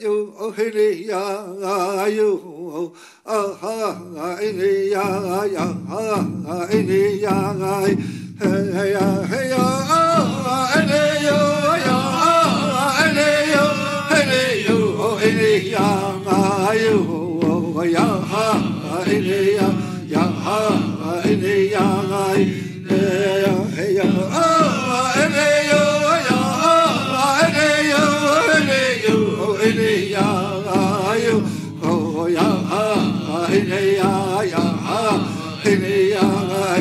哟，嘿嘞呀啊哟，啊哈啊哎嘞呀呀哈啊哎嘞呀啊，嘿呀嘿呀啊哎嘞哟啊呀啊哎嘞哟，哎嘞哟哎嘞呀啊哟，呀哈哎嘞呀，呀哈哎嘞呀啊。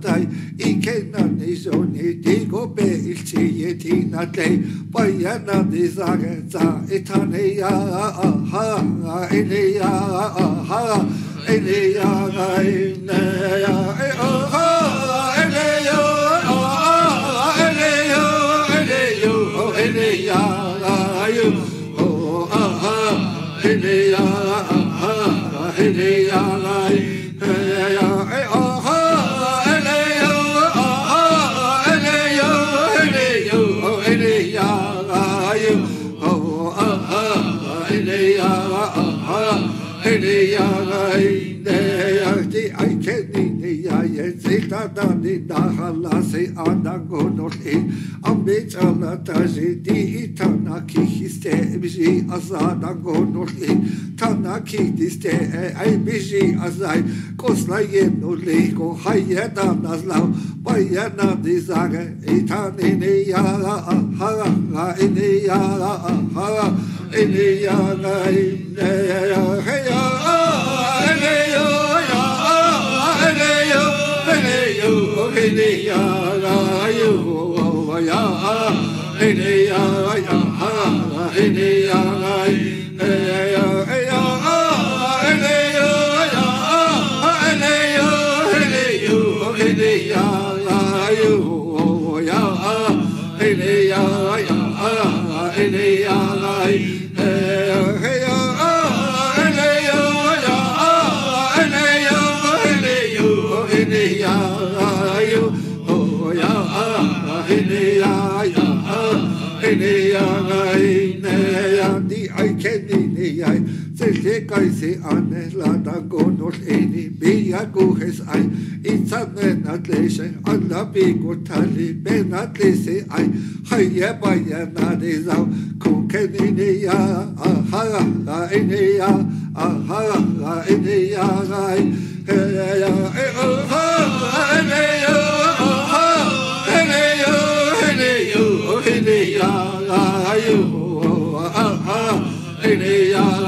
dai i ke na ni so ni di go be il chi ye ti na te pa ya ya ha ha e ne ya ha e ne ya ne ya e ha e ne yo oh e ne yo e ne yo oh e ne ya yo oh ah ha e ne ya se ta da ni da hala se anda go no e ambe chala ta je di ta na ki histe biji azada go no e ta na ki diste ai biji azai kosla ye no le go haye da nazla pa ye na di zage e ta ni ni ya ha ha ha e ni ya ha e ni ya e ne ya Hey, di ai se kai se an la da gonos eni be gohes ai in atlese an la be go tali ben atlese ai ha ye ba ye na de za ko ke ni ya ha ha ene ya ha ha ene ya ai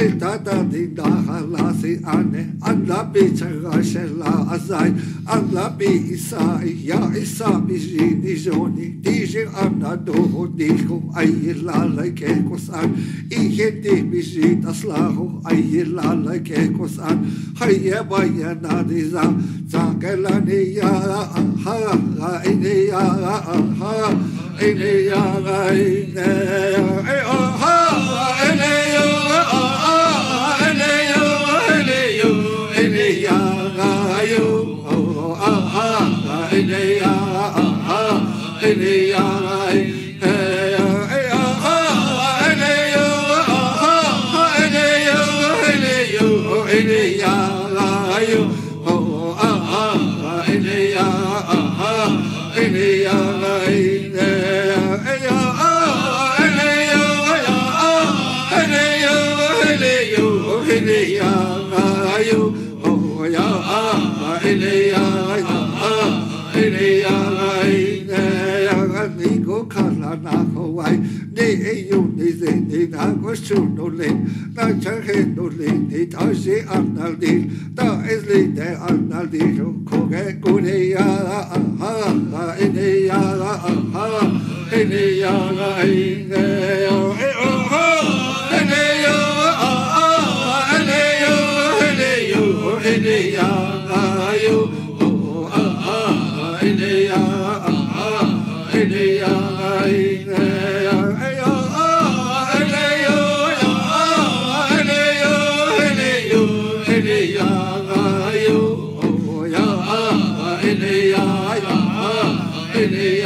ציטטת תדחה לסיענה עד לפיצרה שלה אזי עד לפי איסאי יא איסא ביז'י ניז'וני תיז'י אמנה דוהו דיכו איילה לקה כוסן איכתי ביז'י תסלחו איילה לקה כוסן חיה ביינה דיזה צעקלני יא הא איני יא הא איני יא איני יא nahoai ni e yu ni le ni na goshu no le na charhe no le ni ta shi arnaldi ta es le de arnaldi jo koge kune ya ha ya ha ya ya ha ya ya ya ya ya Destiny